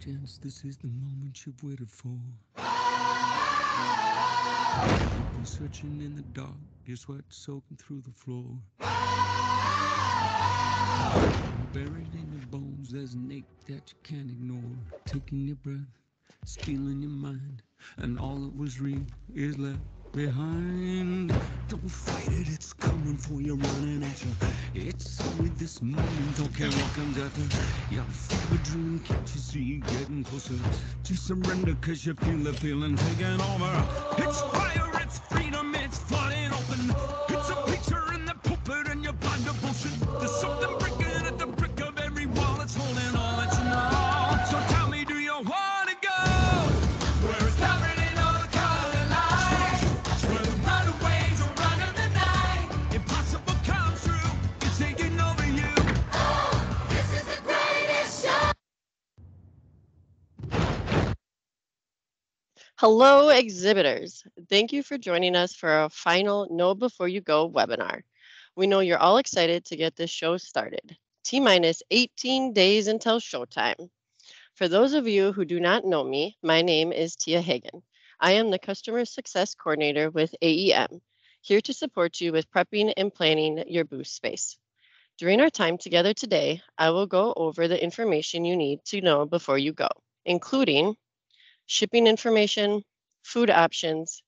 chance, this is the moment you've waited for. You've been searching in the dark, your sweat soaking through the floor. Buried in your bones, there's an ache that you can't ignore. Taking your breath, stealing your mind, and all that was real is left behind. Don't fight it, it's coming for you, running at you. It's only this moment, what comes after. Your fever dream, can't you see you getting closer to surrender? Cause you feel the feeling taking over. It's fire, it's freedom, it's flooding open. Hello, exhibitors. Thank you for joining us for our final Know Before You Go webinar. We know you're all excited to get this show started. T minus 18 days until showtime. For those of you who do not know me, my name is Tia Hagen. I am the Customer Success Coordinator with AEM, here to support you with prepping and planning your booth space. During our time together today, I will go over the information you need to know before you go, including shipping information, food options,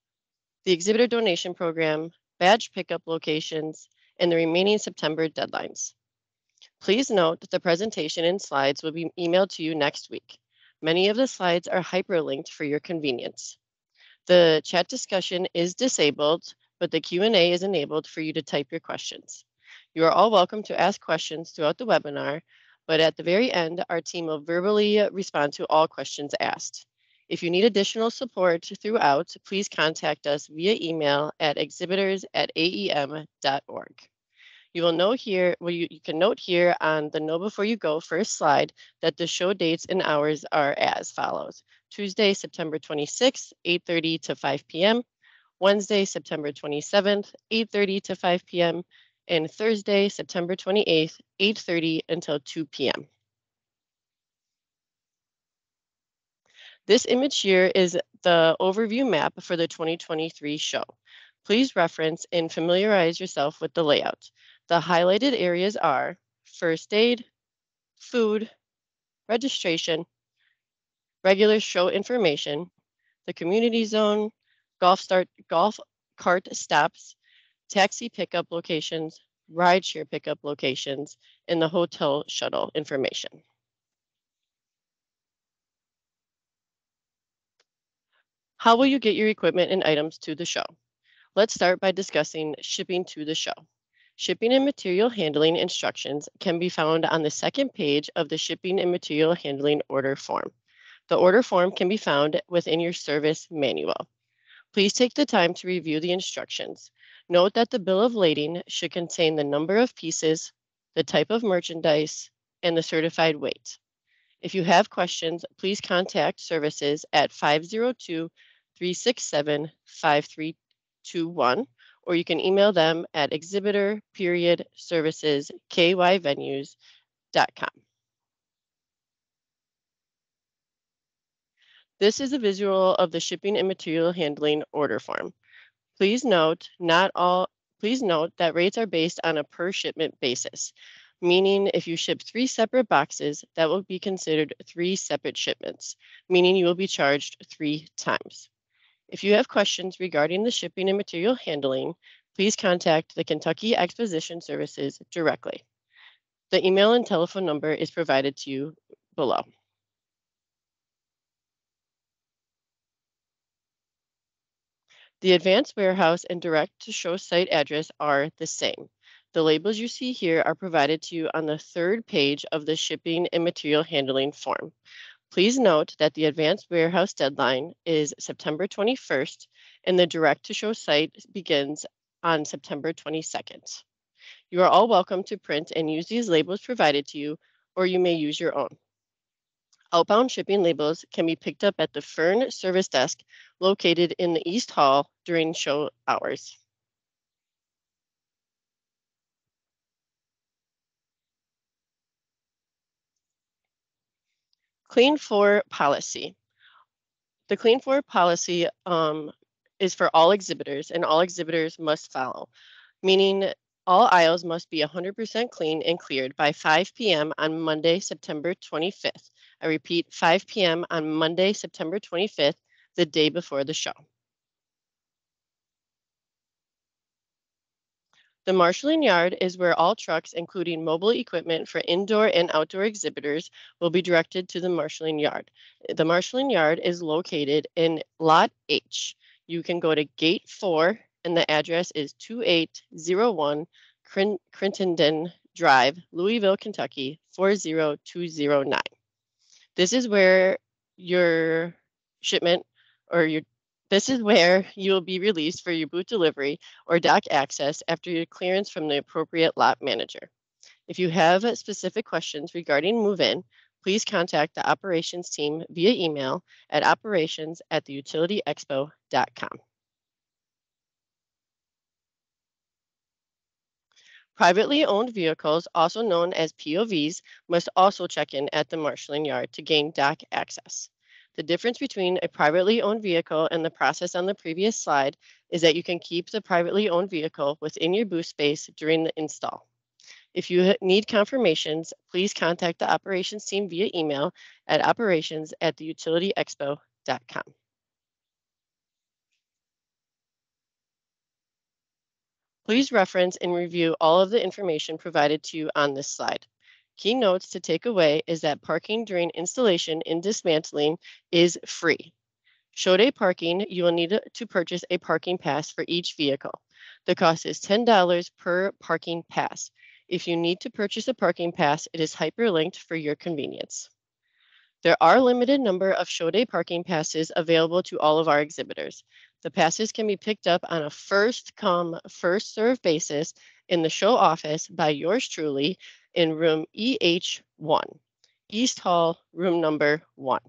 the exhibitor donation program, badge pickup locations, and the remaining September deadlines. Please note that the presentation and slides will be emailed to you next week. Many of the slides are hyperlinked for your convenience. The chat discussion is disabled, but the Q&A is enabled for you to type your questions. You are all welcome to ask questions throughout the webinar, but at the very end, our team will verbally respond to all questions asked. If you need additional support throughout, please contact us via email at exhibitors at aem.org. You will know here, well, you, you can note here on the Know Before You Go first slide that the show dates and hours are as follows. Tuesday, September 26th, 8.30 to 5 p.m. Wednesday, September 27th, 8.30 to 5 p.m. And Thursday, September 28th, 8.30 until 2 p.m. This image here is the overview map for the 2023 show. Please reference and familiarize yourself with the layout. The highlighted areas are first aid, food, registration, regular show information, the community zone, golf start golf cart stops, taxi pickup locations, rideshare pickup locations, and the hotel shuttle information. How will you get your equipment and items to the show? Let's start by discussing shipping to the show. Shipping and material handling instructions can be found on the second page of the shipping and material handling order form. The order form can be found within your service manual. Please take the time to review the instructions. Note that the bill of lading should contain the number of pieces, the type of merchandise, and the certified weight. If you have questions, please contact services at 502 367 5321, or you can email them at exhibitor period services kyvenues.com. This is a visual of the shipping and material handling order form. Please note not all please note that rates are based on a per shipment basis, meaning if you ship three separate boxes, that will be considered three separate shipments, meaning you will be charged three times. If you have questions regarding the shipping and material handling, please contact the Kentucky Exposition Services directly. The email and telephone number is provided to you below. The advanced warehouse and direct to show site address are the same. The labels you see here are provided to you on the third page of the shipping and material handling form. Please note that the advanced warehouse deadline is September 21st and the direct to show site begins on September 22nd. You are all welcome to print and use these labels provided to you, or you may use your own. Outbound shipping labels can be picked up at the Fern service desk located in the East Hall during show hours. Clean for policy. The Clean for policy um, is for all exhibitors, and all exhibitors must follow, meaning all aisles must be 100% clean and cleared by 5 p.m. on Monday, September 25th. I repeat, 5 p.m. on Monday, September 25th, the day before the show. The marshalling yard is where all trucks, including mobile equipment for indoor and outdoor exhibitors, will be directed to the marshalling yard. The marshalling yard is located in Lot H. You can go to Gate 4, and the address is 2801 Crin- Crittenden Drive, Louisville, Kentucky 40209. This is where your shipment or your this is where you will be released for your boot delivery or dock access after your clearance from the appropriate lot manager. If you have specific questions regarding move-in, please contact the operations team via email at operations at theutilityexpo.com. Privately owned vehicles, also known as POVs, must also check in at the marshalling yard to gain dock access. The difference between a privately owned vehicle and the process on the previous slide is that you can keep the privately owned vehicle within your booth space during the install. If you need confirmations, please contact the operations team via email at operations at theutilityexpo.com. Please reference and review all of the information provided to you on this slide. Key notes to take away is that parking during installation and dismantling is free. Show day parking, you will need to purchase a parking pass for each vehicle. The cost is $10 per parking pass. If you need to purchase a parking pass, it is hyperlinked for your convenience. There are limited number of show day parking passes available to all of our exhibitors. The passes can be picked up on a first come, first serve basis in the show office by yours truly in room EH1, East Hall, room number one.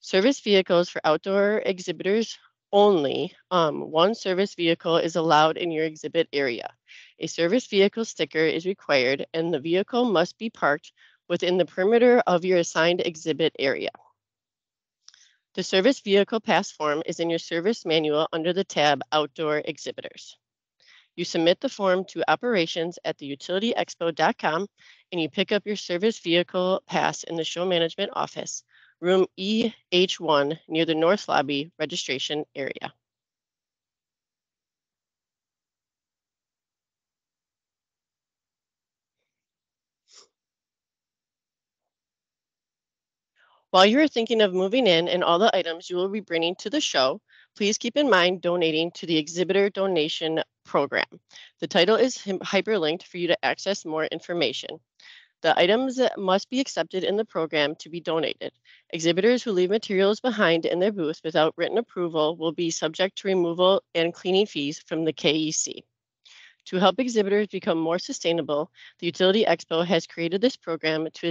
Service vehicles for outdoor exhibitors only. Um, one service vehicle is allowed in your exhibit area. A service vehicle sticker is required and the vehicle must be parked within the perimeter of your assigned exhibit area. The service vehicle pass form is in your service manual under the tab Outdoor Exhibitors. You submit the form to operations at theutilityexpo.com and you pick up your service vehicle pass in the show management office, room EH1 near the north lobby registration area. While you are thinking of moving in and all the items you will be bringing to the show, please keep in mind donating to the exhibitor donation program. The title is hyperlinked for you to access more information. The items must be accepted in the program to be donated. Exhibitors who leave materials behind in their booth without written approval will be subject to removal and cleaning fees from the KEC. To help exhibitors become more sustainable, the Utility Expo has created this program to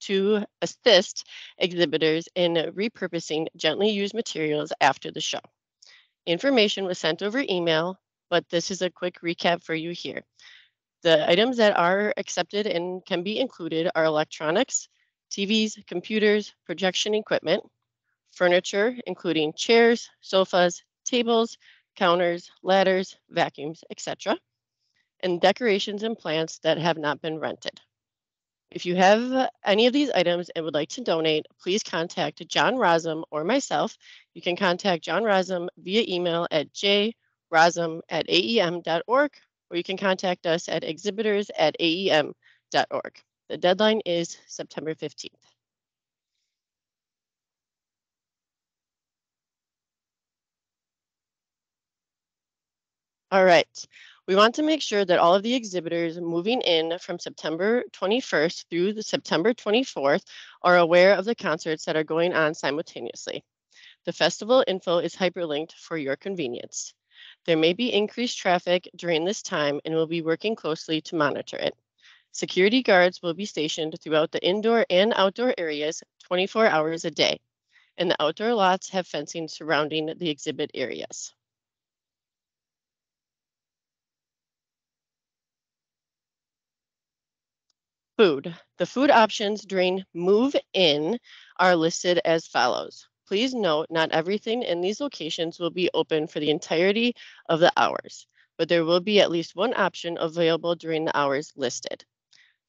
to assist exhibitors in repurposing gently used materials after the show. Information was sent over email, but this is a quick recap for you here. The items that are accepted and can be included are electronics, TVs, computers, projection equipment, furniture, including chairs, sofas, tables, counters, ladders, vacuums, etc., and decorations and plants that have not been rented. If you have any of these items and would like to donate, please contact John Rosum or myself. You can contact John Rosum via email at jrosum at aem.org, or you can contact us at exhibitors at aem.org. The deadline is September 15th. All right. We want to make sure that all of the exhibitors moving in from September 21st through the September 24th are aware of the concerts that are going on simultaneously. The festival info is hyperlinked for your convenience. There may be increased traffic during this time and we'll be working closely to monitor it. Security guards will be stationed throughout the indoor and outdoor areas 24 hours a day, and the outdoor lots have fencing surrounding the exhibit areas. Food. The food options during move in are listed as follows. Please note not everything in these locations will be open for the entirety of the hours, but there will be at least one option available during the hours listed.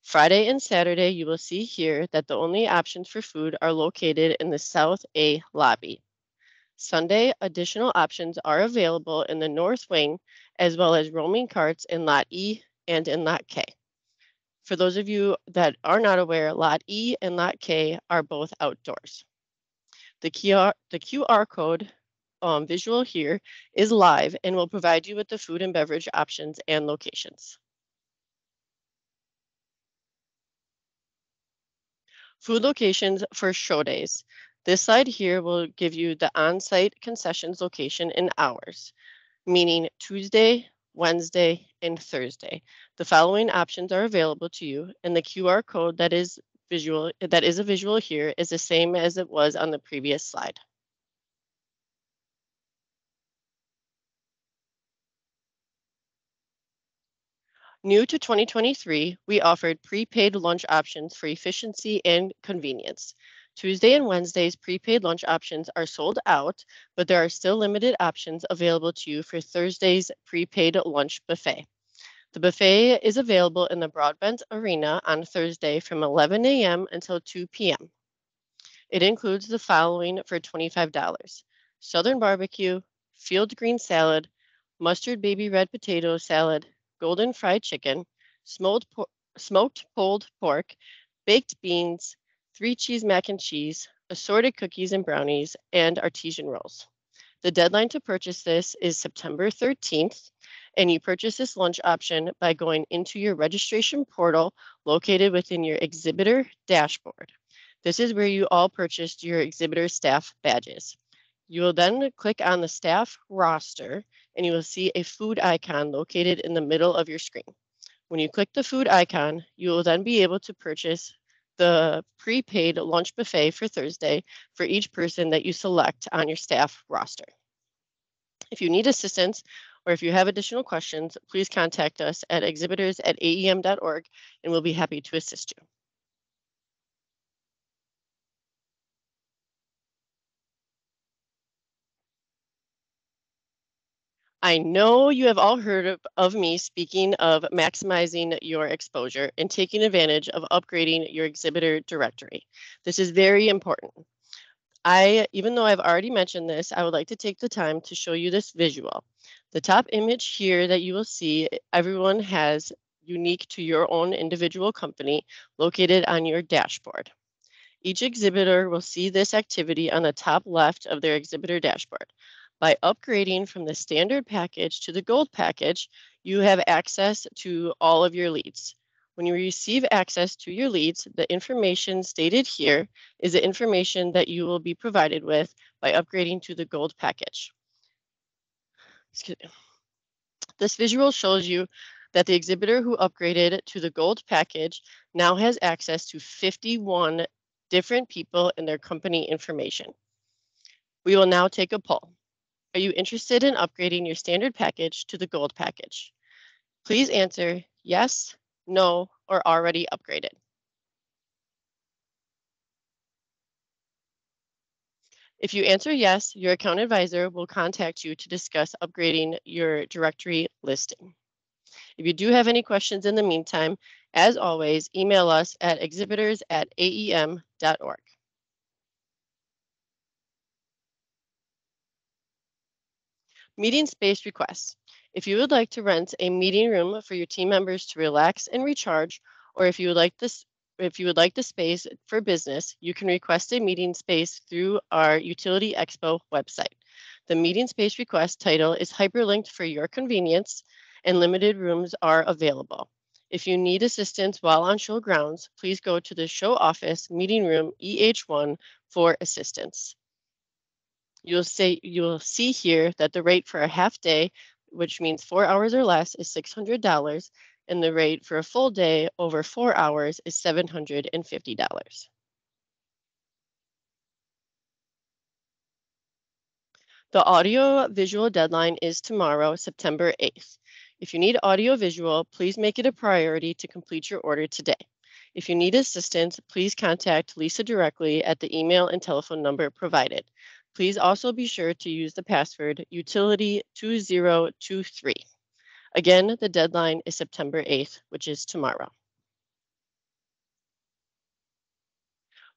Friday and Saturday, you will see here that the only options for food are located in the South A lobby. Sunday, additional options are available in the North Wing, as well as roaming carts in Lot E and in Lot K. For those of you that are not aware, Lot E and Lot K are both outdoors. The QR, the QR code um, visual here is live and will provide you with the food and beverage options and locations. Food locations for show days. This slide here will give you the on-site concessions location in hours, meaning Tuesday, Wednesday, and Thursday. The following options are available to you, and the QR code that is visual that is a visual here is the same as it was on the previous slide. New to 2023, we offered prepaid lunch options for efficiency and convenience. Tuesday and Wednesday's prepaid lunch options are sold out, but there are still limited options available to you for Thursday's prepaid lunch buffet. The buffet is available in the Broadbent Arena on Thursday from 11 a.m. until 2 p.m. It includes the following for $25 Southern barbecue, field green salad, mustard baby red potato salad, golden fried chicken, smoked, po- smoked pulled pork, baked beans, three cheese mac and cheese, assorted cookies and brownies, and artesian rolls. The deadline to purchase this is September 13th, and you purchase this lunch option by going into your registration portal located within your exhibitor dashboard. This is where you all purchased your exhibitor staff badges. You will then click on the staff roster and you will see a food icon located in the middle of your screen. When you click the food icon, you will then be able to purchase the prepaid lunch buffet for Thursday for each person that you select on your staff roster. If you need assistance or if you have additional questions, please contact us at exhibitors at aem.org and we'll be happy to assist you. I know you have all heard of, of, me speaking of maximizing your exposure and taking advantage of upgrading your exhibitor directory. This is very important. I, even though I've already mentioned this, I would like to take the time to show you this visual. The top image here that you will see, everyone has unique to your own individual company located on your dashboard. Each exhibitor will see this activity on the top left of their exhibitor dashboard. By upgrading from the standard package to the gold package, you have access to all of your leads. When you receive access to your leads, the information stated here is the information that you will be provided with by upgrading to the gold package. This visual shows you that the exhibitor who upgraded to the gold package now has access to 51 different people and their company information. We will now take a poll. Are you interested in upgrading your standard package to the gold package? Please answer yes, no, or already upgraded. If you answer yes, your account advisor will contact you to discuss upgrading your directory listing. If you do have any questions in the meantime, as always, email us at exhibitors at aem.org. Meeting space requests. If you would like to rent a meeting room for your team members to relax and recharge, or if you would like this if you would like the space for business, you can request a meeting space through our Utility Expo website. The meeting space request title is hyperlinked for your convenience and limited rooms are available. If you need assistance while on show grounds, please go to the show office meeting room EH1 for assistance. You'll say you'll see here that the rate for a half day, which means four hours or less, is $600, and the rate for a full day over four hours is $750. The audio visual deadline is tomorrow, September 8th. If you need audio visual, please make it a priority to complete your order today. If you need assistance, please contact Lisa directly at the email and telephone number provided. Please also be sure to use the password utility2023. Again, the deadline is September 8th, which is tomorrow.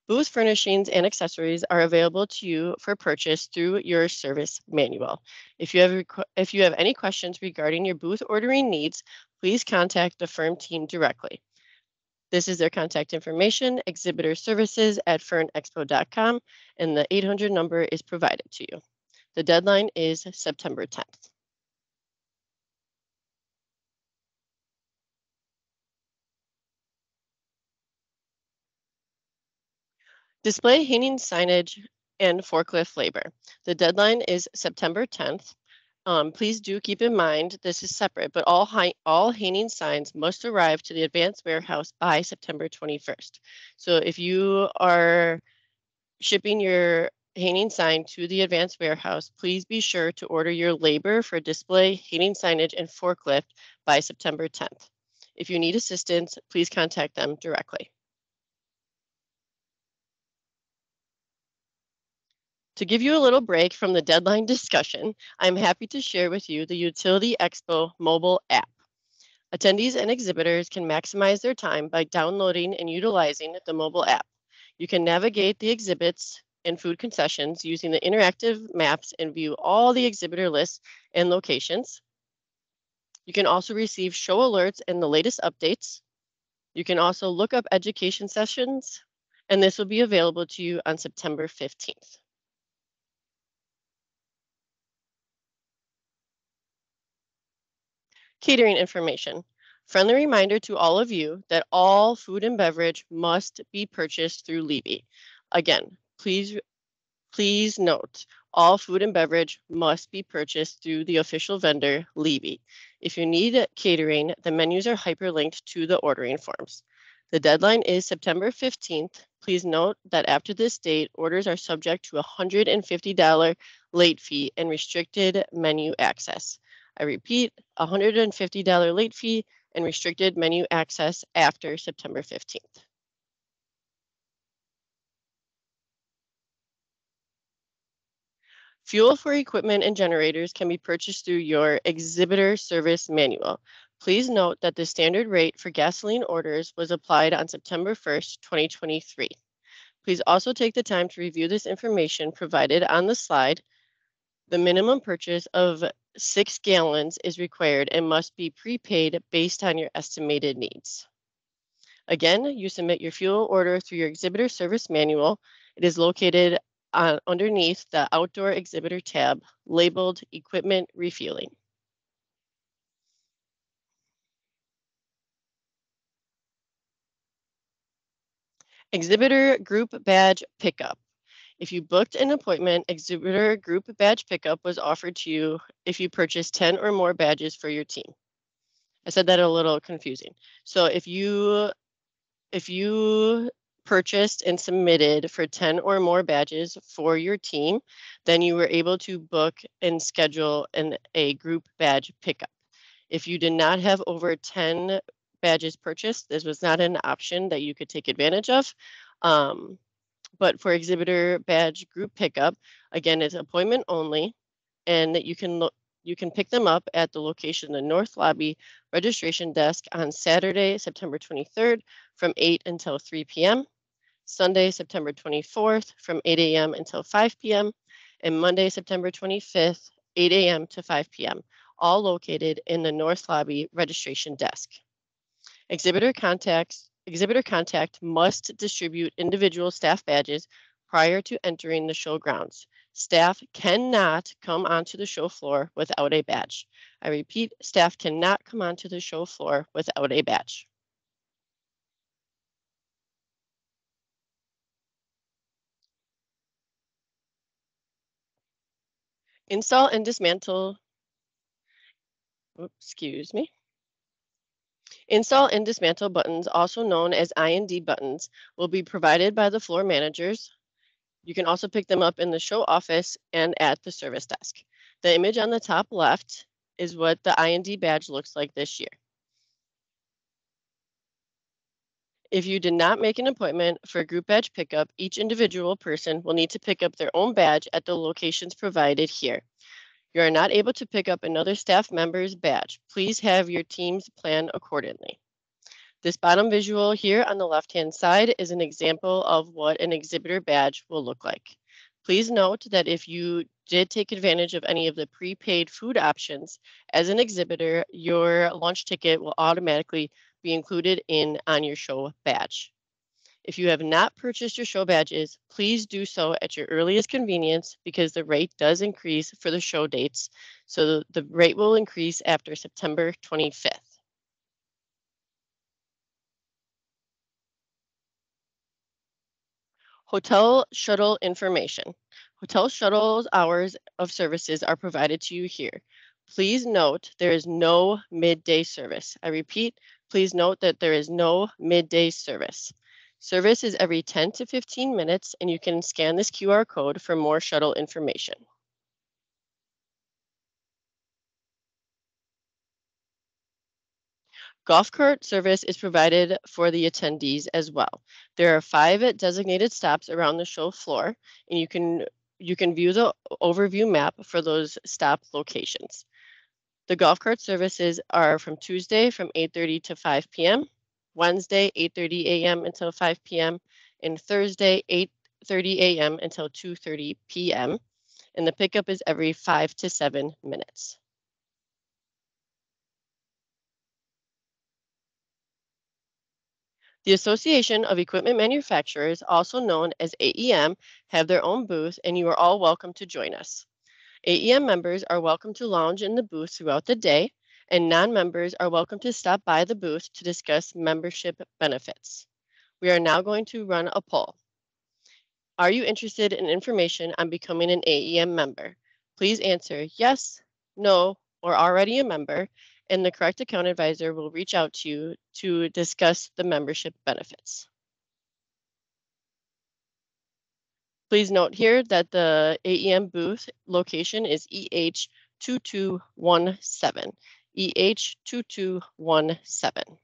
Booth furnishings and accessories are available to you for purchase through your service manual. If you have if you have any questions regarding your booth ordering needs, please contact the firm team directly. This is their contact information, exhibitor services at fernexpo.com, and the 800 number is provided to you. The deadline is September 10th. Display hanging signage and forklift labor. The deadline is September 10th. Um, please do keep in mind this is separate, but all all hanging signs must arrive to the advanced warehouse by September 21st. So if you are shipping your hanging sign to the advanced warehouse, please be sure to order your labor for display, hanging signage, and forklift by September 10th. If you need assistance, please contact them directly. To give you a little break from the deadline discussion, I'm happy to share with you the Utility Expo mobile app. Attendees and exhibitors can maximize their time by downloading and utilizing the mobile app. You can navigate the exhibits and food concessions using the interactive maps and view all the exhibitor lists and locations. You can also receive show alerts and the latest updates. You can also look up education sessions, and this will be available to you on September 15th. Catering information. Friendly reminder to all of you that all food and beverage must be purchased through Levy. Again, please please note all food and beverage must be purchased through the official vendor Levy. If you need catering, the menus are hyperlinked to the ordering forms. The deadline is September 15th. Please note that after this date, orders are subject to a $150 late fee and restricted menu access. I repeat, $150 late fee and restricted menu access after September 15th. Fuel for equipment and generators can be purchased through your exhibitor service manual. Please note that the standard rate for gasoline orders was applied on September 1st, 2023. Please also take the time to review this information provided on the slide. The minimum purchase of six gallons is required and must be prepaid based on your estimated needs. Again, you submit your fuel order through your exhibitor service manual. It is located uh, underneath the outdoor exhibitor tab labeled equipment refueling. Exhibitor group badge pickup. If you booked an appointment, exhibitor group badge pickup was offered to you if you purchased 10 or more badges for your team. I said that a little confusing. So if you if you purchased and submitted for 10 or more badges for your team, then you were able to book and schedule an, a group badge pickup. If you did not have over 10 badges purchased, this was not an option that you could take advantage of. Um, but for exhibitor badge group pickup, again, it's appointment only, and that you can look you can pick them up at the location the North Lobby registration desk on Saturday, September 23rd from 8 until 3 p.m., Sunday, September 24th from 8 a.m. until 5 p.m., and Monday, September 25th, 8 a.m. to 5 p.m., all located in the North Lobby registration desk. Exhibitor contacts exhibitor contact must distribute individual staff badges prior to entering the show grounds. Staff cannot come onto the show floor without a badge. I repeat, staff cannot come onto the show floor without a badge. Install and dismantle, oops, excuse me. Install and dismantle buttons, also known as I&D buttons, will be provided by the floor managers. You can also pick them up in the show office and at the service desk. The image on the top left is what the I&D badge looks like this year. If you did not make an appointment for group badge pickup, each individual person will need to pick up their own badge at the locations provided here. You are not able to pick up another staff member's badge. Please have your teams plan accordingly. This bottom visual here on the left-hand side is an example of what an exhibitor badge will look like. Please note that if you did take advantage of any of the prepaid food options as an exhibitor, your lunch ticket will automatically be included in on your show badge. If you have not purchased your show badges, please do so at your earliest convenience because the rate does increase for the show dates. So the, rate will increase after September 25th. Hotel shuttle information. Hotel shuttles hours of services are provided to you here. Please note there is no midday service. I repeat, please note that there is no midday service. Service is every 10 to 15 minutes, and you can scan this QR code for more shuttle information. Golf cart service is provided for the attendees as well. There are five designated stops around the show floor, and you can you can view the overview map for those stop locations. The golf cart services are from Tuesday from 8:30 to 5 p.m., Wednesday 8:30 a.m. until 5 p.m., and Thursday 8:30 a.m. until 2:30 p.m. And the pickup is every 5 to 7 minutes. The Association of Equipment Manufacturers, also known as AEM, have their own booth, and you are all welcome to join us. AEM members are welcome to lounge in the booth throughout the day, and non-members are welcome to stop by the booth to discuss membership benefits. We are now going to run a poll. Are you interested in information on becoming an AEM member? Please answer yes, no, or already a member, and the correct account advisor will reach out to you to discuss the membership benefits. Please note here that the AEM booth location is EH2217. EH2217.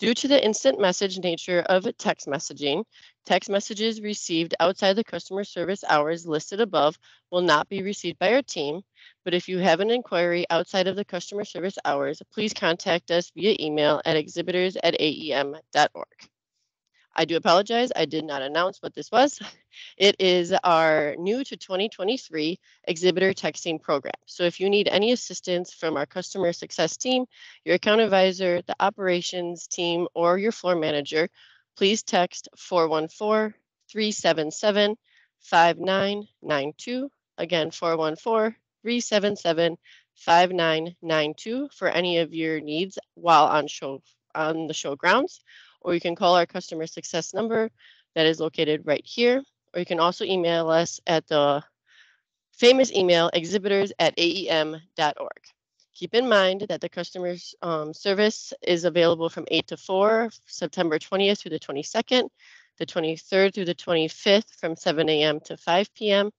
Due to the instant message nature of text messaging, text messages received outside the customer service hours listed above will not be received by our team. But if you have an inquiry outside of the customer service hours, please contact us via email at exhibitors at aem.org. I do apologize. I did not announce what this was. It is our new to 2023 exhibitor texting program. So if you need any assistance from our customer success team, your account advisor, the operations team, or your floor manager, please text 414 377 5992. Again, 414 377 5992 for any of your needs while on show on the show grounds or you can call our customer success number that is located right here, or you can also email us at the famous email exhibitors at aem.org. Keep in mind that the customer um, service is available from 8 to 4, September 20th through the 22nd, the 23rd through the 25th from 7 a.m. to 5 p.m.,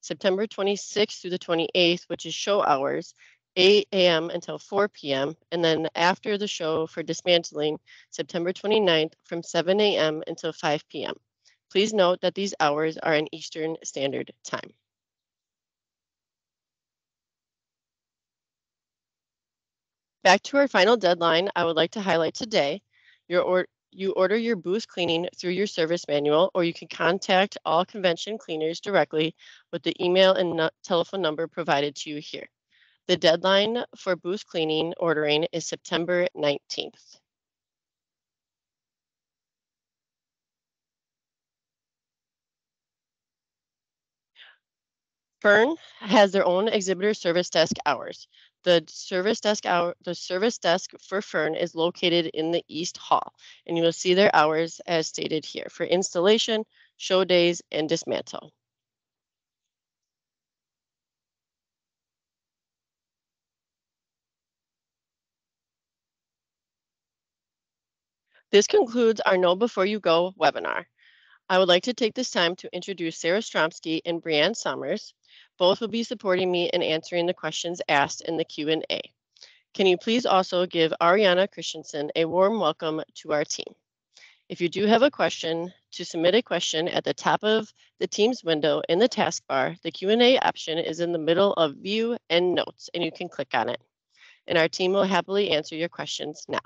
September 26th through the 28th, which is show hours, 8 a.m. until 4 p.m. And then after the show for dismantling, September 29th from 7 a.m. until 5 p.m. Please note that these hours are in Eastern Standard Time. Back to our final deadline, I would like to highlight today, your or you order your booth cleaning through your service manual, or you can contact all convention cleaners directly with the email and telephone number provided to you here. The deadline for booth cleaning ordering is September 19th. Fern has their own exhibitor service desk hours. The service desk hour, the service desk for Fern is located in the East Hall, and you will see their hours as stated here for installation, show days, and dismantle. This concludes our Know Before You Go webinar. I would like to take this time to introduce Sarah Stromsky and Brianne Summers. Both will be supporting me in answering the questions asked in the Q&A. Can you please also give Ariana Christensen a warm welcome to our team? If you do have a question, to submit a question at the top of the Teams window in the taskbar, the Q&A option is in the middle of View and Notes, and you can click on it. And our team will happily answer your questions now.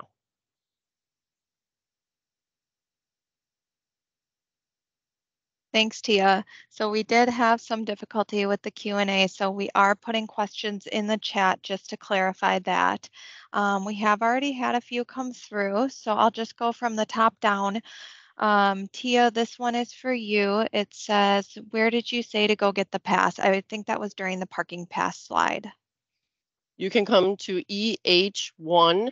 Thanks, Tia. So we did have some difficulty with the Q&A, so we are putting questions in the chat just to clarify that. Um, we have already had a few come through, so I'll just go from the top down. Um, Tia, this one is for you. It says, where did you say to go get the pass? I think that was during the parking pass slide. You can come to EH1,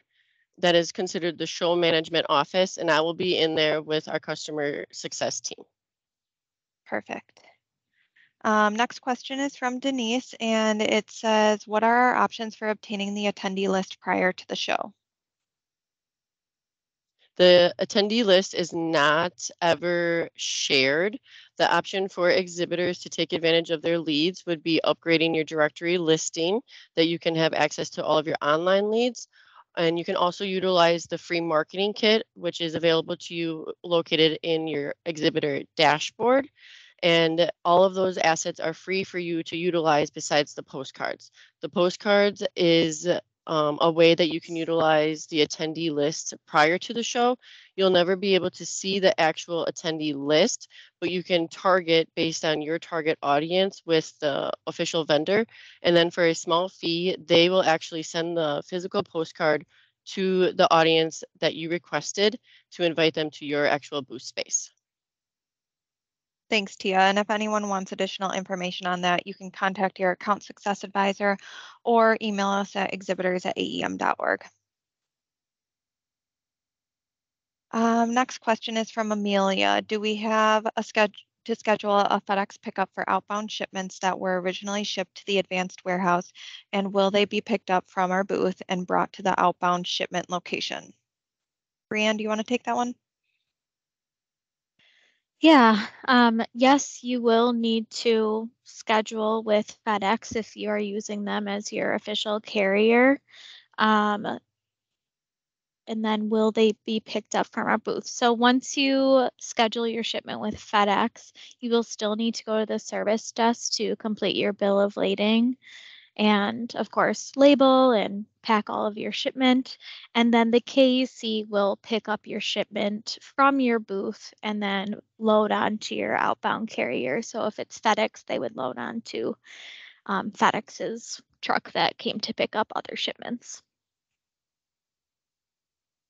that is considered the show management office, and I will be in there with our customer success team. Perfect. Um, next question is from Denise, and it says, what are our options for obtaining the attendee list prior to the show? The attendee list is not ever shared. The option for exhibitors to take advantage of their leads would be upgrading your directory listing that you can have access to all of your online leads. And you can also utilize the free marketing kit, which is available to you located in your exhibitor dashboard. And all of those assets are free for you to utilize besides the postcards. The postcards is um, a way that you can utilize the attendee list prior to the show. You'll never be able to see the actual attendee list, but you can target based on your target audience with the official vendor. And then for a small fee, they will actually send the physical postcard to the audience that you requested to invite them to your actual booth space. Thanks, Tia. And if anyone wants additional information on that, you can contact your account success advisor or email us at exhibitors at aem.org. Um, next question is from Amelia. Do we have a schedule to schedule a FedEx pickup for outbound shipments that were originally shipped to the advanced warehouse? And will they be picked up from our booth and brought to the outbound shipment location? Brianne, do you want to take that one? Yeah, um, yes, you will need to schedule with FedEx if you are using them as your official carrier. Um, and then will they be picked up from our booth? So once you schedule your shipment with FedEx, you will still need to go to the service desk to complete your bill of lading and of course label and pack all of your shipment and then the KEC will pick up your shipment from your booth and then load onto your outbound carrier so if it's FedEx they would load onto um, FedEx's truck that came to pick up other shipments.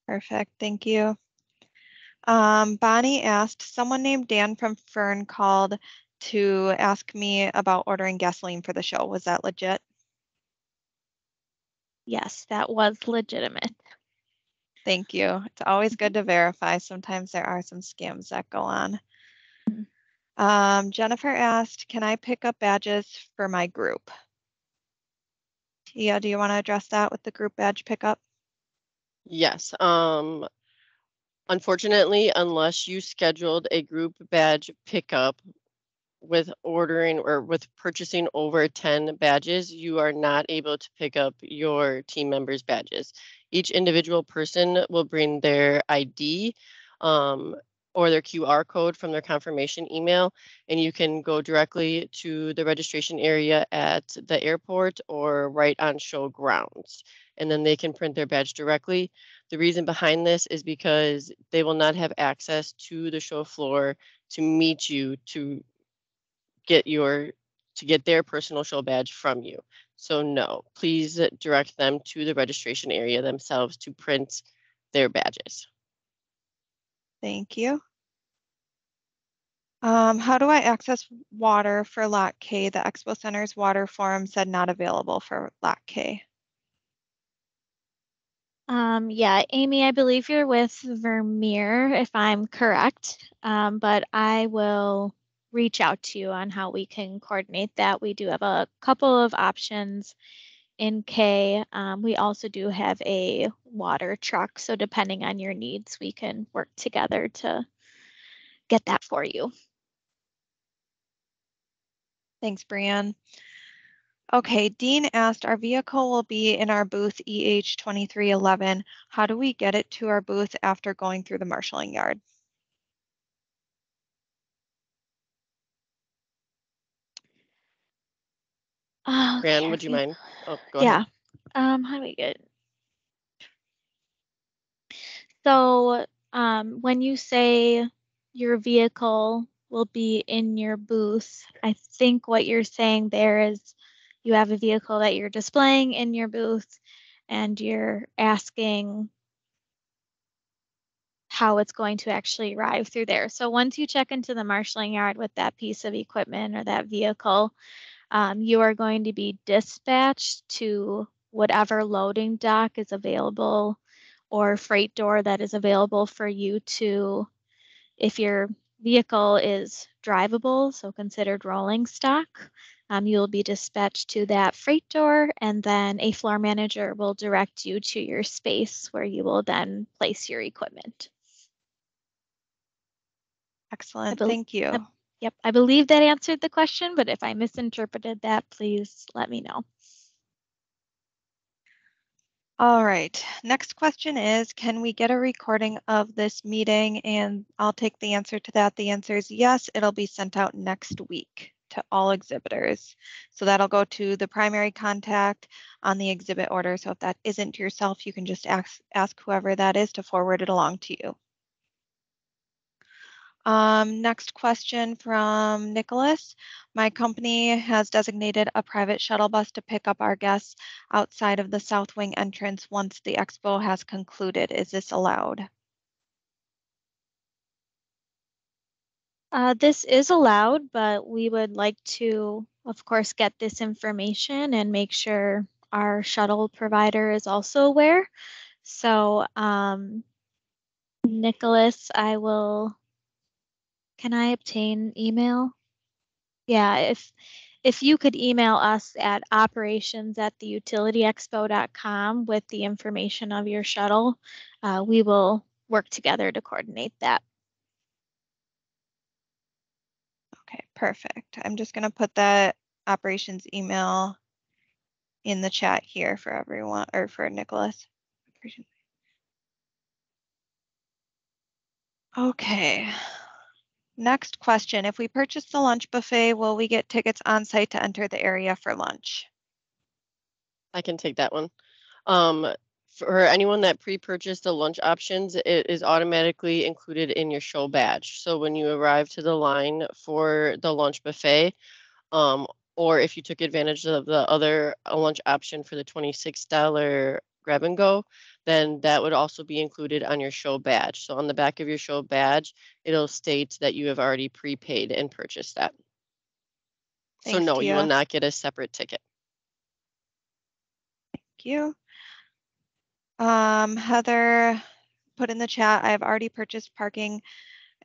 Perfect, thank you. Um, Bonnie asked, someone named Dan from Fern called to ask me about ordering gasoline for the show. Was that legit? Yes, that was legitimate. Thank you. It's always good to verify. Sometimes there are some scams that go on. Mm-hmm. Um, Jennifer asked, can I pick up badges for my group? Yeah, do you want to address that with the group badge pickup? Yes. Um, unfortunately, unless you scheduled a group badge pickup with ordering or with purchasing over 10 badges, you are not able to pick up your team members' badges. Each individual person will bring their ID um, or their QR code from their confirmation email, and you can go directly to the registration area at the airport or right on show grounds. And then they can print their badge directly. The reason behind this is because they will not have access to the show floor to meet you to get your to get their personal show badge from you. So no, please direct them to the registration area themselves to print their badges. Thank you. Um, how do I access water for Lot K? The Expo Center's water forum said not available for Lot K. Um, yeah, Amy, I believe you're with Vermeer, if I'm correct. Um, but I will reach out to you on how we can coordinate that. We do have a couple of options in K. Um, we also do have a water truck. So depending on your needs, we can work together to get that for you. Thanks, Brianne. Okay, Dean asked, our vehicle will be in our booth EH 2311. How do we get it to our booth after going through the marshaling yard? Fran, okay, would you mind? Oh, go yeah. ahead. Um, how do we get? So, um, when you say your vehicle will be in your booth, I think what you're saying there is you have a vehicle that you're displaying in your booth and you're asking how it's going to actually arrive through there. So once you check into the marshaling yard with that piece of equipment or that vehicle, um, you are going to be dispatched to whatever loading dock is available or freight door that is available for you to, if your vehicle is drivable, so considered rolling stock, um, you will be dispatched to that freight door and then a floor manager will direct you to your space where you will then place your equipment. Excellent, thank you. Yep, I believe that answered the question, but if I misinterpreted that, please let me know. All right, next question is, can we get a recording of this meeting? And I'll take the answer to that. The answer is yes, it'll be sent out next week to all exhibitors. So that'll go to the primary contact on the exhibit order. So if that isn't yourself, you can just ask, ask whoever that is to forward it along to you. Um, next question from Nicholas. My company has designated a private shuttle bus to pick up our guests outside of the South Wing entrance once the expo has concluded. Is this allowed? Uh, this is allowed, but we would like to, of course, get this information and make sure our shuttle provider is also aware. So, um, Nicholas, I will, can I obtain email? Yeah, if, if you could email us at operations at theutilityexpo.com with the information of your shuttle, uh, we will work together to coordinate that. Okay, perfect. I'm just gonna put that operations email in the chat here for everyone, or for Nicholas. Okay. Next question. If we purchase the lunch buffet, will we get tickets on site to enter the area for lunch? I can take that one. Um, for anyone that pre-purchased the lunch options, it is automatically included in your show badge. So when you arrive to the line for the lunch buffet, um, or if you took advantage of the other uh, lunch option for the $26 grab and go, then that would also be included on your show badge. So on the back of your show badge, it'll state that you have already prepaid and purchased that. So Thanks, no, you will not get a separate ticket. Thank you. Um, Heather put in the chat, I have already purchased parking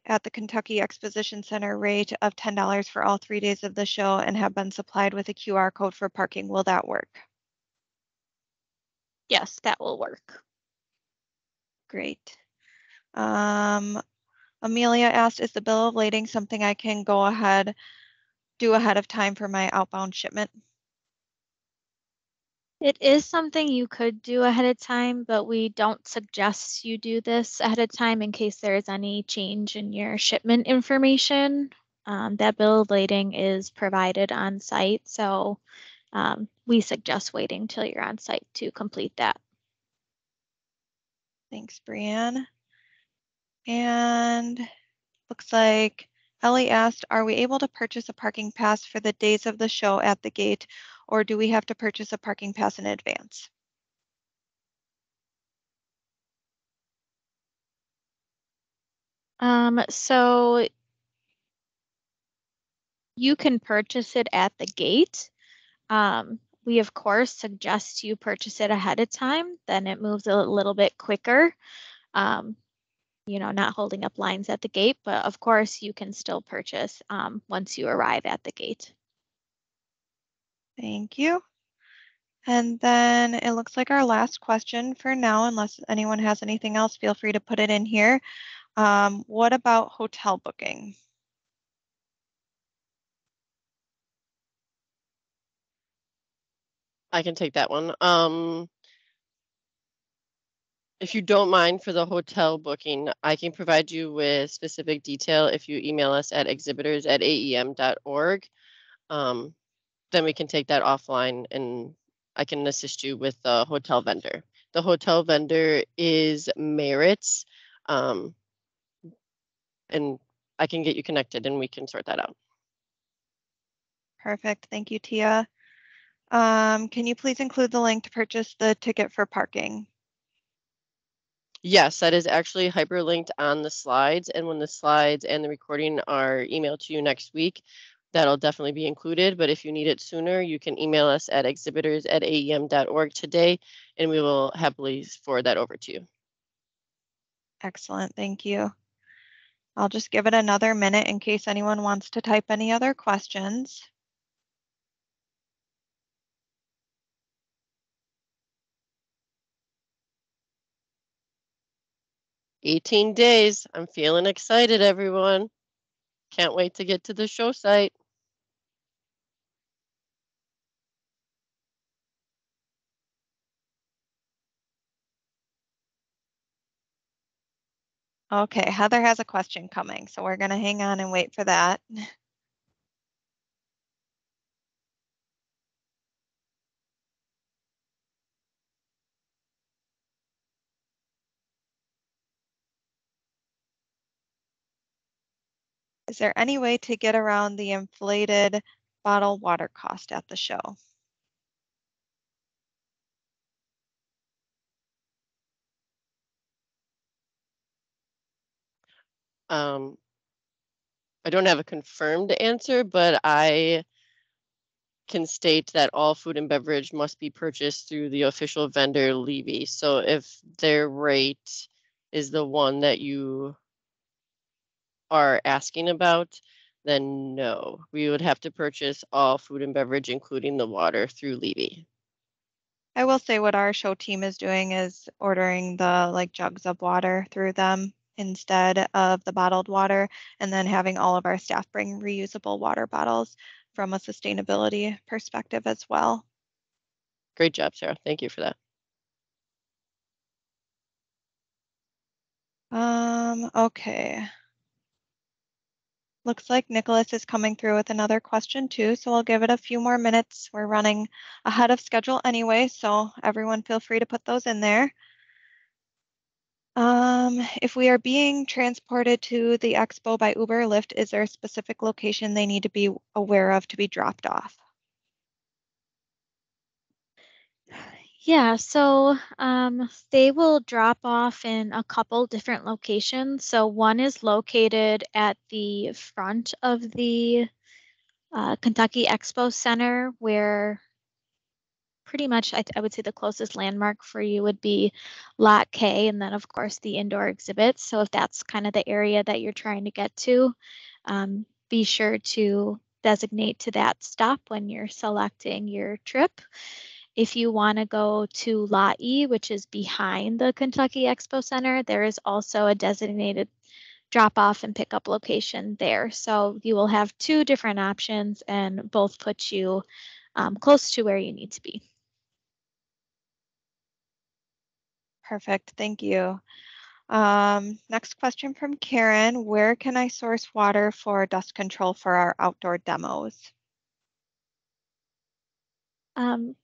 at the Kentucky Exposition Center rate of $10 for all three days of the show and have been supplied with a QR code for parking. Will that work? Yes, that will work. Great. Um, Amelia asked, is the bill of lading something I can go ahead, do ahead of time for my outbound shipment? It is something you could do ahead of time, but we don't suggest you do this ahead of time in case there is any change in your shipment information. Um, that bill of lading is provided on site, so um, we suggest waiting till you're on site to complete that. Thanks, Brianne. And looks like Ellie asked, are we able to purchase a parking pass for the days of the show at the gate, or do we have to purchase a parking pass in advance? Um, so you can purchase it at the gate. Um, we of course suggest you purchase it ahead of time, then it moves a little bit quicker. Um, you know, not holding up lines at the gate, but of course you can still purchase um, once you arrive at the gate. Thank you. And then it looks like our last question for now, unless anyone has anything else, feel free to put it in here. Um, what about hotel booking? I can take that one. Um, if you don't mind for the hotel booking, I can provide you with specific detail if you email us at exhibitors at aem.org. Um, then we can take that offline and I can assist you with the hotel vendor. The hotel vendor is Maritz. Um, and I can get you connected and we can sort that out. Perfect. Thank you, Tia. Um, can you please include the link to purchase the ticket for parking? Yes, that is actually hyperlinked on the slides. And when the slides and the recording are emailed to you next week, that'll definitely be included. But if you need it sooner, you can email us at exhibitors at aem.org today, and we will happily forward that over to you. Excellent. Thank you. I'll just give it another minute in case anyone wants to type any other questions. 18 days. I'm feeling excited, everyone. Can't wait to get to the show site. Okay, Heather has a question coming, so we're going to hang on and wait for that. Is there any way to get around the inflated bottled water cost at the show? Um, I don't have a confirmed answer, but I can state that all food and beverage must be purchased through the official vendor Levy. So if their rate is the one that you are asking about, then no, we would have to purchase all food and beverage, including the water, through Levy. I will say what our show team is doing is ordering the like jugs of water through them instead of the bottled water and then having all of our staff bring reusable water bottles from a sustainability perspective as well. Great job, Sarah. Thank you for that. Um, okay. Looks like Nicholas is coming through with another question too, so I'll give it a few more minutes. We're running ahead of schedule anyway, so everyone feel free to put those in there. Um, if we are being transported to the expo by Uber or Lyft, is there a specific location they need to be aware of to be dropped off? Yeah, so um, they will drop off in a couple different locations. So one is located at the front of the uh, Kentucky Expo Center, where pretty much I, I, would say the closest landmark for you would be Lot K, and then of course the indoor exhibits. So if that's kind of the area that you're trying to get to, um, be sure to designate to that stop when you're selecting your trip. If you want to go to Lot E, which is behind the Kentucky Expo Center, there is also a designated drop off and pickup location there. So you will have two different options and both put you um, close to where you need to be. Perfect, thank you. Um, next question from Karen, where can I source water for dust control for our outdoor demos? Um,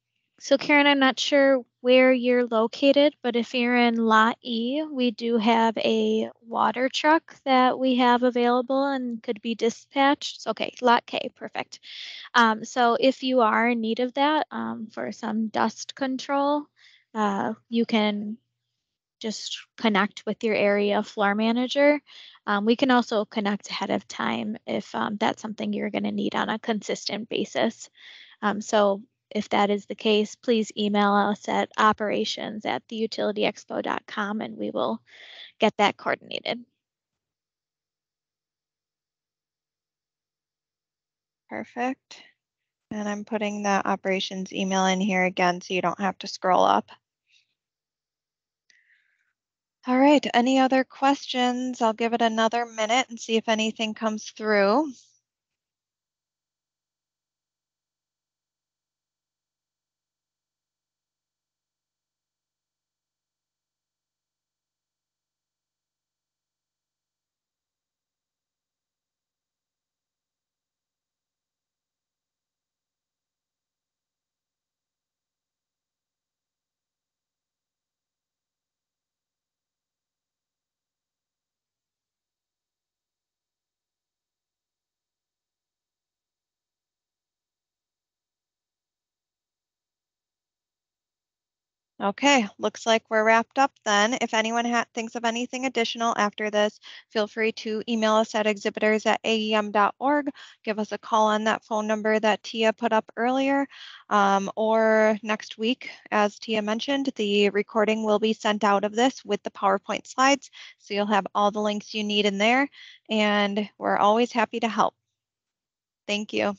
so Karen, I'm not sure where you're located, but if you're in Lot E, we do have a water truck that we have available and could be dispatched. Okay, Lot K, perfect. Um, so if you are in need of that um, for some dust control, uh, you can just connect with your area floor manager. Um, we can also connect ahead of time if um, that's something you're going to need on a consistent basis. Um, so if that is the case, please email us at operations at theutilityexpo.com and we will get that coordinated. Perfect. And I'm putting the operations email in here again so you don't have to scroll up. All right, any other questions? I'll give it another minute and see if anything comes through. Okay, looks like we're wrapped up then. If anyone thinks of anything additional after this, feel free to email us at exhibitors at aem.org. Give us a call on that phone number that Tia put up earlier. Um, or next week, as Tia mentioned, the recording will be sent out of this with the PowerPoint slides. So you'll have all the links you need in there. And we're always happy to help. Thank you.